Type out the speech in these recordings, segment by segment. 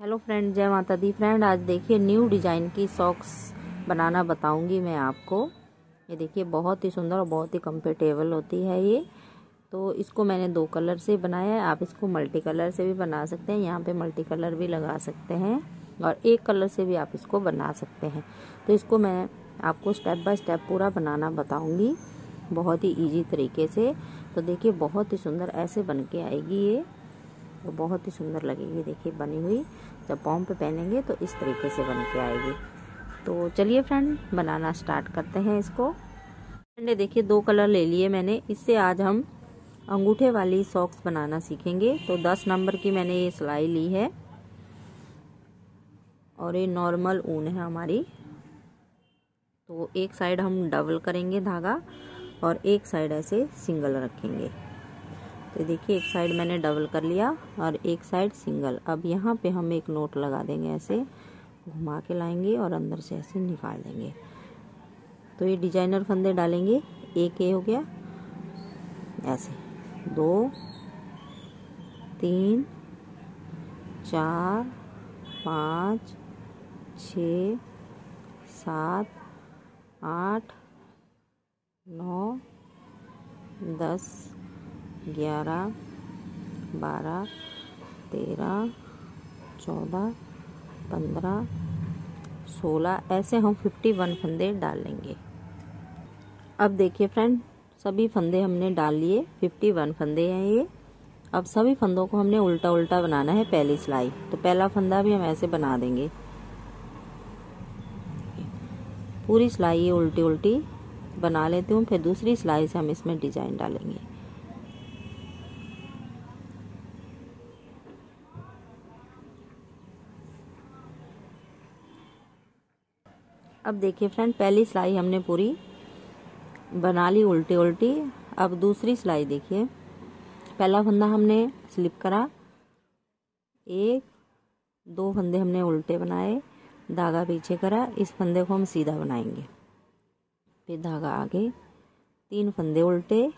Hello friend, जय माता दी। Friend, आज देखिए न्यू डिज़ाइन की सॉक्स बनाना बताऊँगी मैं आपको। ये देखिए, बहुत ही सुंदर और बहुत ही कंफर्टेबल होती है ये। तो इसको मैंने दो कलर से बनाया है। आप इसको मल्टी कलर से भी बना सकते हैं, यहाँ पे मल्टी कलर भी लगा सकते हैं और एक कलर से भी आप इसको बना सकते हैं। तो इसको मैं आपको स्टेप बाय स्टेप पूरा बनाना बताऊँगी, बहुत ही ईजी तरीके से। तो देखिए, बहुत ही सुंदर ऐसे बन के आएगी ये। वो बहुत ही सुंदर लगेगी। देखिए, बनी हुई। जब पॉम पे पहनेंगे तो इस तरीके से बन के आएगी। तो चलिए फ्रेंड बनाना स्टार्ट करते हैं इसको। फ्रेंड देखिए, दो कलर ले लिए मैंने। इससे आज हम अंगूठे वाली सॉक्स बनाना सीखेंगे। तो दस नंबर की मैंने ये सिलाई ली है। और ये नॉर्मल ऊन है हमारी। तो एक साइड हम डबल करेंगे धागा और एक साइड ऐसे सिंगल रखेंगे। तो देखिए, एक साइड मैंने डबल कर लिया और एक साइड सिंगल अब यहाँ पे हम एक नोट लगा देंगे ऐसे, घुमा के लाएँगे और अंदर से ऐसे निकाल देंगे। तो ये डिज़ाइनर फंदे डालेंगे। एक ये हो गया, ऐसे। दो, तीन, चार, पाँच, छ, सात, आठ, नौ, दस ग्यारह, बारह, तेरह, चौदह, पंद्रह, सोलह, ऐसे हम फिफ्टी वन फंदे डाल लेंगे। अब देखिए फ्रेंड सभी फंदे हमने डाल लिए फिफ्टी वन फंदे हैं ये। अब सभी फंदों को हमने उल्टा उल्टा बनाना है पहली सिलाई तो पहला फंदा भी हम ऐसे बना देंगे। पूरी सिलाई ये उल्टी उल्टी बना लेती हूँ, फिर दूसरी सिलाई से हम इसमें डिज़ाइन डालेंगे। अब देखिए फ्रेंड पहली सिलाई हमने पूरी बना ली उल्टी उल्टी अब दूसरी सिलाई देखिए। पहला फंदा हमने स्लिप करा। एक, दो फंदे हमने उल्टे बनाए, धागा पीछे करा। इस फंदे को हम सीधा बनाएँगे। फिर धागा आगे। तीन फंदे उल्टे।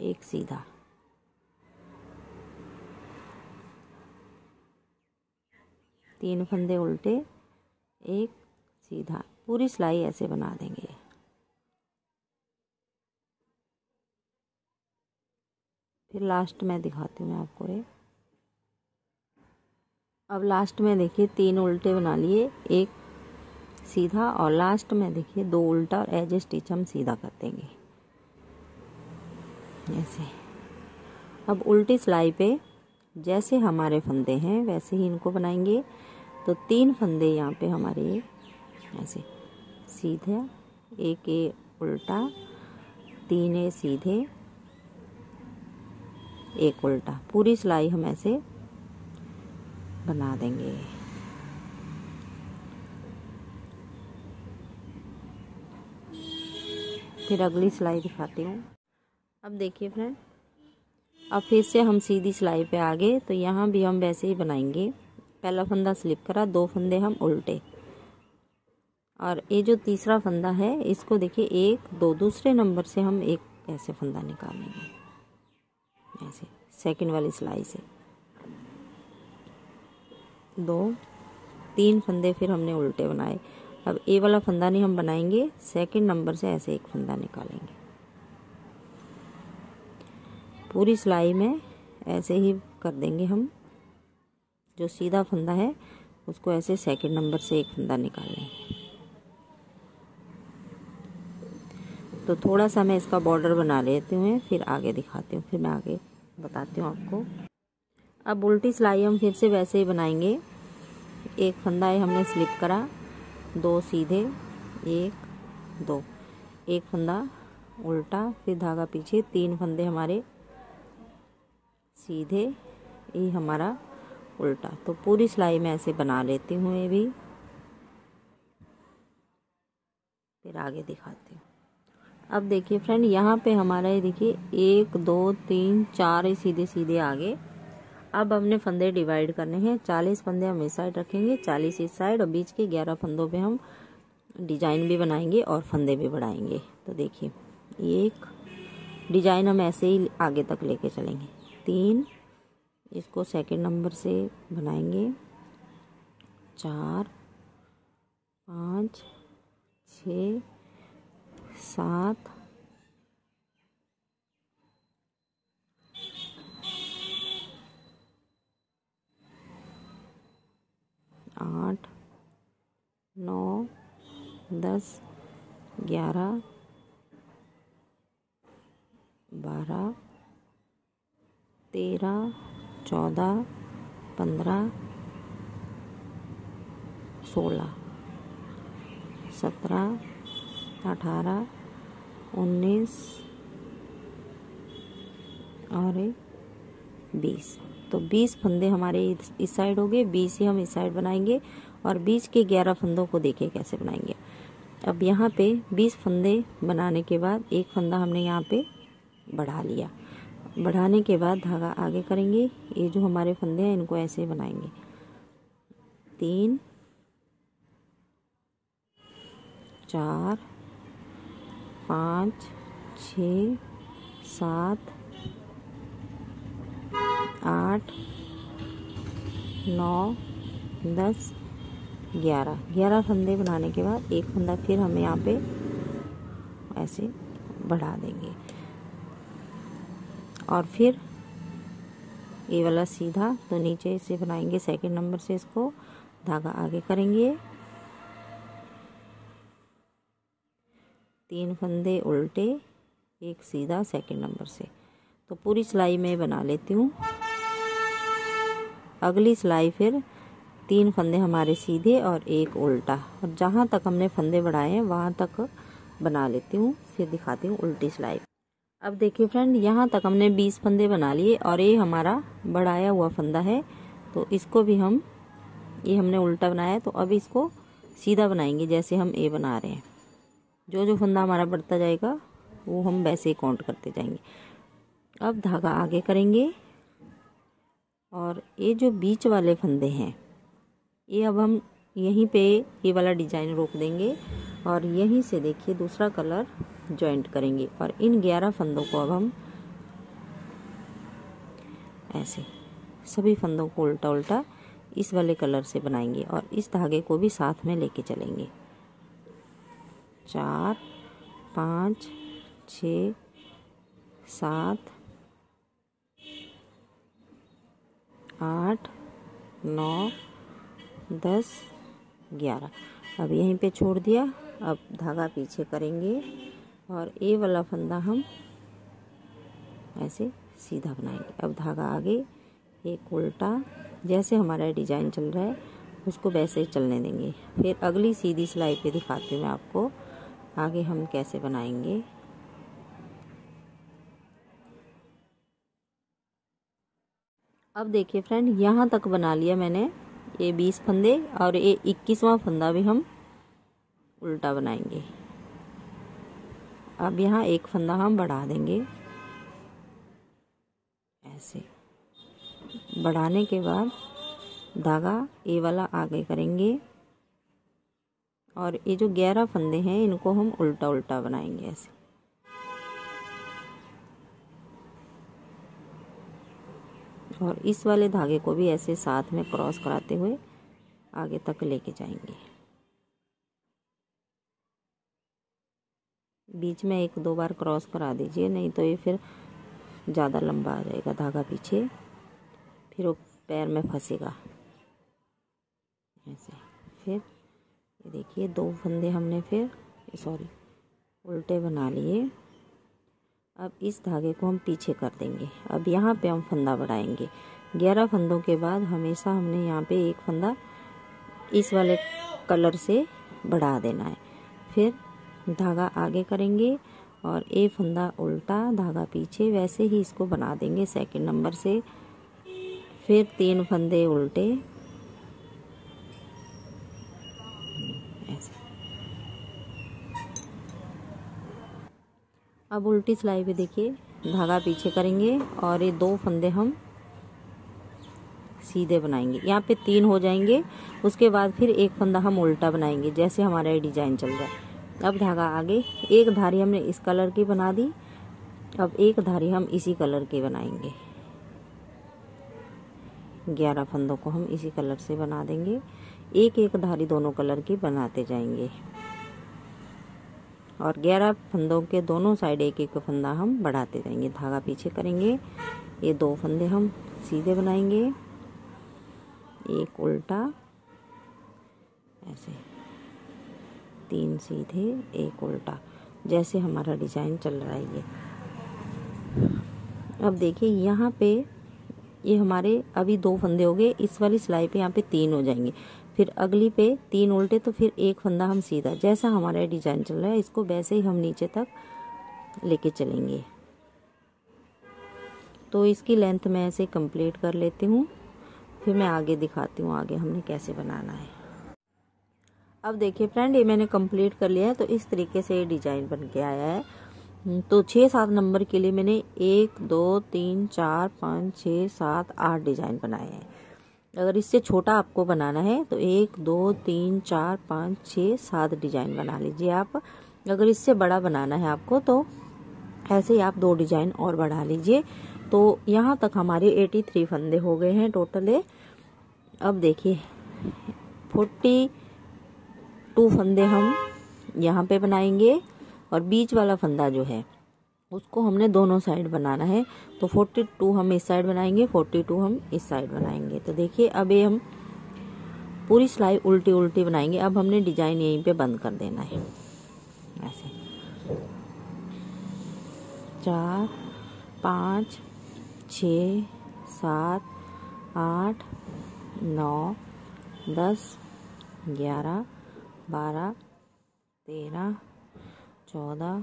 एक सीधा। तीन फंदे उल्टे, एक सीधा। पूरी सिलाई ऐसे बना देंगे। फिर लास्ट में दिखाती हूँ मैं आपको ये। अब लास्ट में देखिए तीन उल्टे बना लिए, एक सीधा और लास्ट में देखिए दो उल्टा और एज स्टिच हम सीधा कर देंगे। ऐसे। अब उल्टी सिलाई पे जैसे हमारे फंदे हैं, वैसे ही इनको बनाएँगे। तो तीन फंदे यहाँ पे हमारे ऐसे सीधे, एक ए उल्टा, तीन ए सीधे, एक उल्टा। पूरी सिलाई हम ऐसे बना देंगे। फिर अगली सिलाई दिखाती हूँ। अब देखिए फ्रेंड अब फिर से हम सीधी सिलाई पे आ गए तो यहाँ भी हम वैसे ही बनाएँगे। पहला फंदा स्लिप करा, दो फंदे हम उल्टे। और ये जो तीसरा फंदा है, इसको देखिए, एक, दो, दूसरे नंबर से हम एक ऐसे फंदा निकालेंगे। ऐसे सेकंड वाली सिलाई से। दो, तीन फंदे फिर हमने उल्टे बनाए। अब ए वाला फंदा नहीं हम बनाएँगे सेकंड नंबर से ऐसे एक फंदा निकालेंगे। पूरी सिलाई में ऐसे ही कर देंगे हम। जो सीधा फंदा है, उसको ऐसे सेकंड नंबर से एक फंदा निकाल तो थोड़ा सा मैं इसका बॉर्डर बना लेती हूँ, फिर आगे दिखाती हूँ, फिर मैं आगे बताती हूँ आपको। अब उल्टी सिलाई हम फिर से वैसे ही बनाएँगे। एक फंदा है हमने स्लिप करा, दो सीधे, एक, दो। एक फंदा उल्टा, फिर धागा पीछे, तीन फंदे हमारे सीधे ये हमारा उल्टा। तो पूरी सिलाई में ऐसे बना लेती हूँ ये भी। फिर आगे दिखाती हूँ। अब देखिए फ्रेंड, यहाँ पे हमारा ये देखिए, एक, दो, तीन, चार सीधे सीधे आगे। अब हमने फंदे डिवाइड करने हैं। चालीस फंदे हम इस साइड रखेंगे, चालीस इस साइड, और बीच के ग्यारह फंदों पे हम डिज़ाइन भी बनाएँगे और फंदे भी बढ़ाएँगे। तो देखिए, एक डिज़ाइन हम ऐसे ही आगे तक लेके चलेंगे। तीन। इसको सेकंड नंबर से बनाएँगे। चार, पाँच, छ, सात। आठ, नौ, दस, ग्यारह, बारह तेरह, चौदह, पंद्रह, सोलह, सत्रह, अठारह, उन्नीस और बीस। तो बीस फंदे हमारे इस साइड हो गए बीस ही हम इस साइड बनाएँगे और बीच के ग्यारह फंदों को देखें कैसे बनाएँगे। अब यहाँ पे बीस फंदे बनाने के बाद एक फंदा हमने यहाँ पे बढ़ा लिया। बढ़ाने के बाद धागा आगे करेंगे। ये जो हमारे फंदे हैं, इनको ऐसे बनाएँगे। तीन, चार, पाँच छ सात, आठ, नौ, दस, ग्यारह। ग्यारह फंदे बनाने के बाद एक फंदा फिर हम यहाँ पे ऐसे बढ़ा देंगे। और फिर ये वाला सीधा तो नीचे से बनाएँगे सेकंड नंबर से इसको धागा आगे करेंगे। तीन फंदे उल्टे, एक सीधा सेकंड नंबर से। तो पूरी सिलाई में बना लेती हूँ। अगली सिलाई फिर तीन फंदे हमारे सीधे और एक उल्टा। और जहाँ तक हमने फंदे बढ़ाए हैं, वहाँ तक बना लेती हूँ, फिर दिखाती हूँ उल्टी सिलाई। अब देखिए फ्रेंड यहाँ तक हमने बीस फंदे बना लिए और ये हमारा बढ़ाया हुआ फंदा है। तो इसको भी हम, ये हमने उल्टा बनाया तो अब इसको सीधा बनाएँगे जैसे हम ए बना रहे हैं। जो जो फंदा हमारा बढ़ता जाएगा, वो हम वैसे ही काउंट करते जाएँगे। अब धागा आगे करेंगे और ये जो बीच वाले फंदे हैं, ये अब हम यहीं पे ये वाला डिज़ाइन रोक देंगे। और यहीं से देखिए दूसरा कलर जॉइंट करेंगे। और इन ग्यारह फंदों को अब हम ऐसे सभी फंदों को उल्टा उल्टा इस वाले कलर से बनाएँगे और इस धागे को भी साथ में लेके चलेंगे। चार, पाँच छ सात, आठ, नौ, दस, ग्यारह। अब यहीं पे छोड़ दिया। अब धागा पीछे करेंगे। और ए वाला फंदा हम ऐसे सीधा बनाएँगे। अब धागा आगे, एक उल्टा, जैसे हमारा डिज़ाइन चल रहा है, उसको वैसे ही चलने देंगे। फिर अगली सीधी सिलाई पे दिखाती हूँ मैं आपको, आगे हम कैसे बनाएँगे। अब देखिए फ्रेंड यहाँ तक बना लिया मैंने ये बीस फंदे और ये इक्कीसवां फंदा भी हम उल्टा बनाएँगे। अब यहाँ एक फंदा हम बढ़ा देंगे। ऐसे। बढ़ाने के बाद धागा ये वाला आगे करेंगे। और ये जो ग्यारह फंदे हैं, इनको हम उल्टा उल्टा बनाएँगे, ऐसे। और इस वाले धागे को भी ऐसे साथ में क्रॉस कराते हुए आगे तक लेके जाएँगे। बीच में एक दो बार क्रॉस करा दीजिए, नहीं तो ये फिर ज़्यादा लंबा आ जाएगा धागा पीछे। फिर वो पैर में फंसेगा। ऐसे। फिर ये देखिए, दो फंदे हमने फिर, सॉरी, उल्टे बना लिए। अब इस धागे को हम पीछे कर देंगे। अब यहाँ पे हम फंदा बढ़ाएँगे। ग्यारह फंदों के बाद हमेशा हमने यहाँ पे एक फंदा इस वाले कलर से बढ़ा देना है। फिर धागा आगे करेंगे और एक फंदा उल्टा धागा पीछे, वैसे ही इसको बना देंगे सेकंड नंबर से। फिर तीन फंदे उल्टे। अब उल्टी सिलाई पे देखिए, धागा पीछे करेंगे और ये दो फंदे हम सीधे बनाएँगे। यहाँ पे तीन हो जाएँगे, उसके बाद फिर एक फंदा हम उल्टा बनाएँगे, जैसे हमारा ये डिज़ाइन चल रहा है। अब धागा आगे। एक धारी हमने इस कलर की बना दी। अब एक धारी हम इसी कलर की बनाएँगे। ग्यारह फंदों को हम इसी कलर से बना देंगे। एक एक धारी दोनों कलर की बनाते जाएँगे। और ग्यारह फंदों के दोनों साइड एक एक फंदा हम बढ़ाते जाएँगे। धागा पीछे करेंगे। ये दो फंदे हम सीधे बनाएँगे। एक उल्टा। ऐसे। तीन सीधे, एक उल्टा। जैसे हमारा डिज़ाइन चल रहा है ये। अब देखिए, यहाँ पे ये हमारे अभी दो फंदे हो गए। इस वाली सिलाई पे यहाँ पे तीन हो जाएँगे। फिर अगली पे तीन उल्टे तो फिर एक फंदा हम सीधा। जैसा हमारा डिज़ाइन चल रहा है, इसको वैसे ही हम नीचे तक लेके चलेंगे। तो इसकी लेंथ मैं ऐसे कंप्लीट कर लेती हूँ। फिर मैं आगे दिखाती हूँ, आगे हमने कैसे बनाना है। अब देखिए फ्रेंड ये मैंने कंप्लीट कर लिया है तो इस तरीके से ये डिज़ाइन बन के आया है। हम्म, तो छः सात नंबर के लिए मैंने एक दो तीन चार पाँच छः सात आठ डिज़ाइन बनाए हैं। अगर इससे छोटा आपको बनाना है तो एक दो तीन चार पाँच छः सात डिज़ाइन बना लीजिए आप। अगर इससे बड़ा बनाना है आपको तो ऐसे ही आप दो डिज़ाइन और बढ़ा लीजिए। तो यहाँ तक हमारे एटी थ्री फंदे हो गए हैं टोटल अब देखिए फोर्टी टू फंदे हम यहाँ पे बनाएँगे और बीच वाला फंदा जो है, उसको हमने दोनों साइड बनाना है। तो 42 हम इस साइड बनाएँगे 42 हम इस साइड बनाएँगे। तो देखिए, अब ये हम पूरी सिलाई उल्टी उल्टी बनाएँगे। अब हमने डिज़ाइन यहीं पे बंद कर देना है। ऐसे। चार, पाँच, छ, सात, आठ, नौ, दस, ग्यारह बारह, तेरह, चौदह,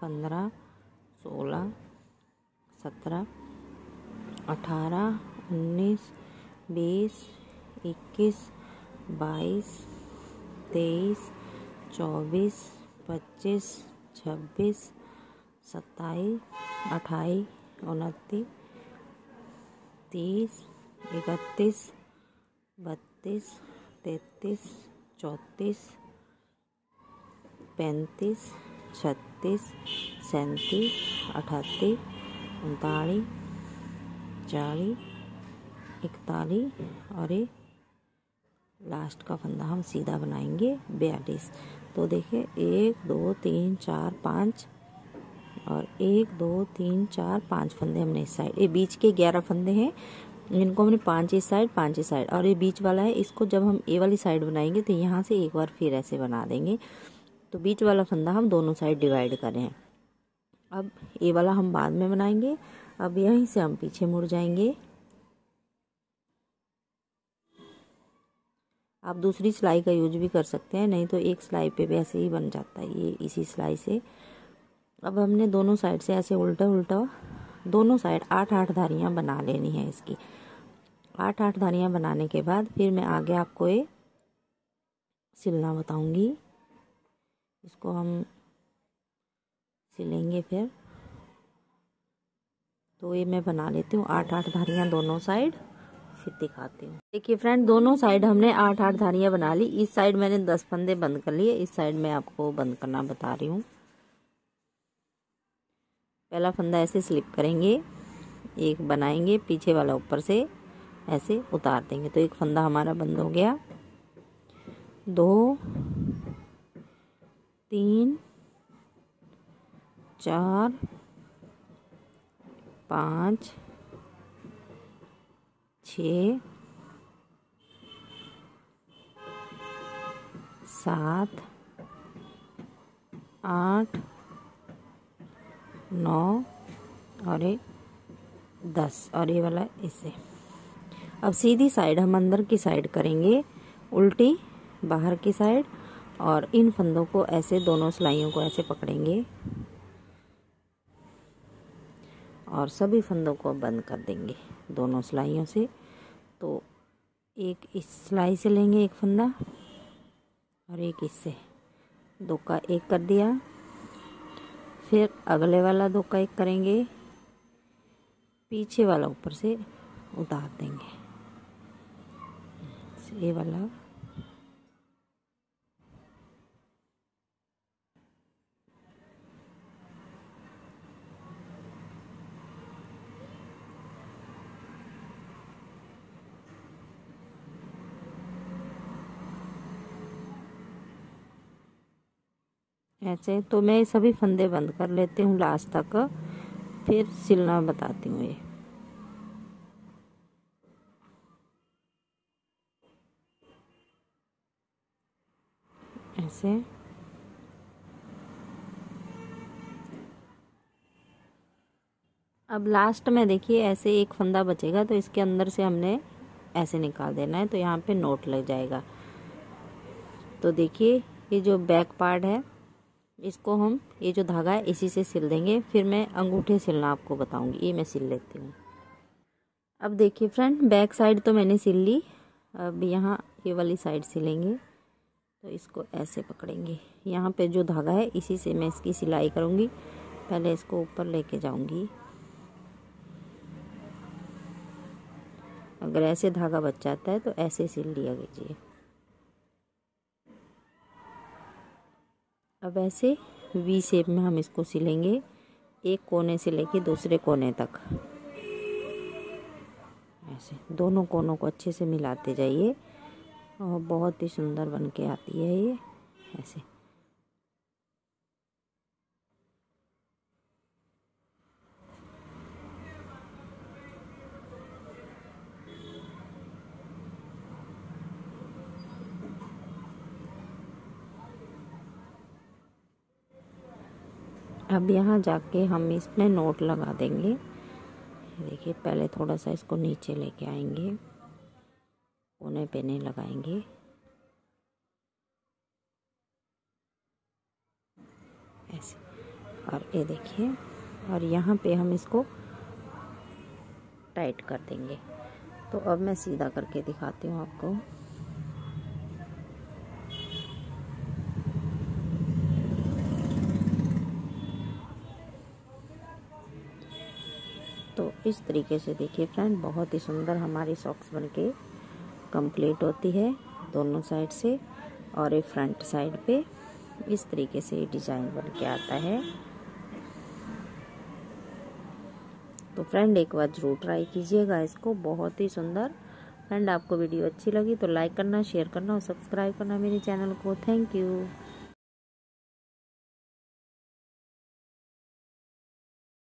पंद्रह, सोलह, सत्रह, अठारह, उन्नीस, बीस, इक्कीस, बाईस, तेईस, चौबीस, पच्चीस, छब्बीस, सत्ताईस, अट्ठाईस, उनतीस, तीस, इकतीस, बत्तीस, तैतीस चौंतीस, पैंतीस, छत्तीस, सैंतीस अठतीस उनतालीस, चालीस, इकतालीस और ये लास्ट का फंदा हम सीधा बनाएँगे बयालीस। तो देखिए, एक, दो, तीन, चार, पाँच और एक, दो, तीन, चार, पाँच फंदे हमने इस साइड ये बीच के ग्यारह फंदे हैं। इनको हमने पाँच इस साइड पाँच इस साइड और ये बीच वाला है, इसको जब हम ए वाली साइड बनाएँगे तो यहाँ से एक बार फिर ऐसे बना देंगे। तो बीच वाला फंदा हम दोनों साइड डिवाइड करें। अब ए वाला हम बाद में बनाएँगे। अब यहीं से हम पीछे मुड़ जाएँगे। आप दूसरी सिलाई का यूज़ भी कर सकते हैं, नहीं तो एक सिलाई पे भी ऐसे ही बन जाता है, ये इसी सिलाई से। अब हमने दोनों साइड से ऐसे उल्टा उल्टा दोनों साइड आठ आठ धारियाँ बना लेनी है इसकी। आठ आठ धारियाँ बनाने के बाद फिर मैं आगे आपको ये सिलना बताऊँगी। इसको हम सिलेंगे फिर। तो ये मैं बना लेती हूँ आठ आठ धारियाँ दोनों साइड, फिर दिखाती हूँ। देखिए फ्रेंड, दोनों साइड हमने आठ आठ धारियाँ बना ली। इस साइड मैंने दस फंदे बंद कर लिए, इस साइड मैं आपको बंद करना बता रही हूँ। पहला फंदा ऐसे स्लिप करेंगे, एक बनाएँगे पीछे वाला ऊपर से, ऐसे उतार देंगे। तो एक फंदा हमारा बंद हो गया। दो, तीन, चार, पाँच, छ, सात, आठ नौ और ये दस और ये वाला इसे। अब सीधी साइड हम अंदर की साइड करेंगे, उल्टी बाहर की साइड और इन फंदों को ऐसे दोनों सिलाइयों को ऐसे पकड़ेंगे और सभी फंदों को बंद कर देंगे दोनों सिलाइयों से। तो एक इस सिलाई से लेंगे एक फंदा और एक इससे, दो का एक कर दिया। फिर अगले वाला दो का एक करेंगे। पीछे वाला ऊपर से उतार देंगे। ये वाला। ऐसे तो मैं सभी फंदे बंद कर लेती हूँ लास्ट तक। फिर सिलना बताती हूँ ये। ऐसे। अब लास्ट में देखिए, ऐसे एक फंदा बचेगा तो इसके अंदर से हमने ऐसे निकाल देना है तो यहाँ पे नोट लग जाएगा। तो देखिए, ये जो बैक पार्ट है इसको हम, ये जो धागा है, इसी से सिल देंगे। फिर मैं अंगूठे सिलना आपको बताऊँगी। ये मैं सिल लेती हूँ। अब देखिए फ्रेंड, बैक साइड तो मैंने सिल ली। अब यहाँ ये वाली साइड सिलेंगे। तो इसको ऐसे पकड़ेंगे। यहाँ पे जो धागा है, इसी से मैं इसकी सिलाई करूँगी। पहले इसको ऊपर लेके जाऊँगी। अगर ऐसे धागा बच जाता है तो ऐसे सिल लिया कीजिए। अब ऐसे वी शेप में हम इसको सिलेंगे एक कोने से लेके दूसरे कोने तक। ऐसे, दोनों कोनों को अच्छे से मिलाते जाइए। और बहुत ही सुंदर बन के आती है ये। ऐसे। अब यहाँ जाके हम इसमें नोट लगा देंगे। देखिए, पहले थोड़ा सा इसको नीचे लेके आएँगे। कोने पे नहीं लगाएँगे। ऐसे। और ये देखिए, और यहाँ पे हम इसको टाइट कर देंगे। तो अब मैं सीधा करके दिखाती हूँ आपको तो इस तरीके से देखिए फ्रेंड बहुत ही सुंदर हमारी सॉक्स बनके कंप्लीट होती है दोनों साइड से और ये फ्रंट साइड पे इस तरीके से डिज़ाइन बन के आता है। तो फ्रेंड एक बार ज़रूर ट्राई कीजिएगा इसको, बहुत ही सुंदर। फ्रेंड आपको वीडियो अच्छी लगी तो लाइक करना शेयर करना और सब्सक्राइब करना मेरे चैनल को। Thank you